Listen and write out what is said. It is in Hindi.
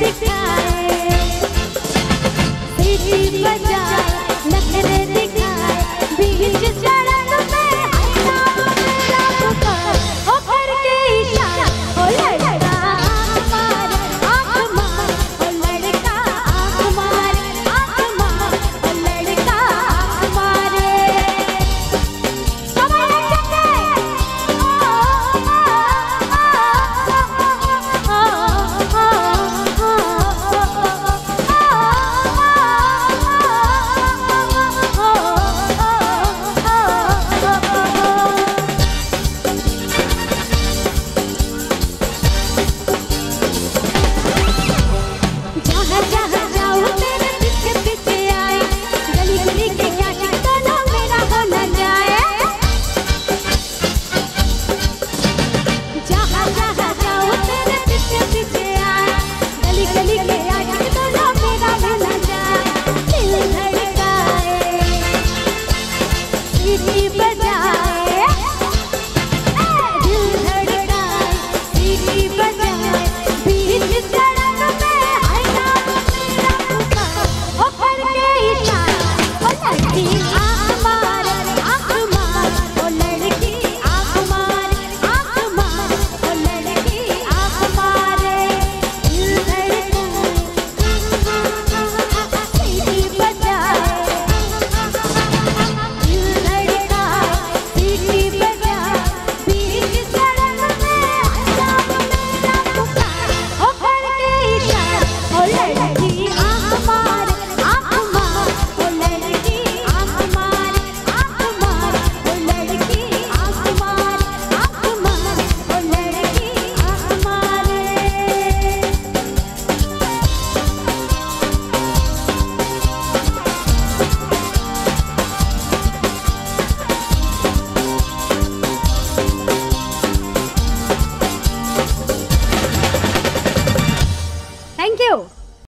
दिखाए। बजा नखरे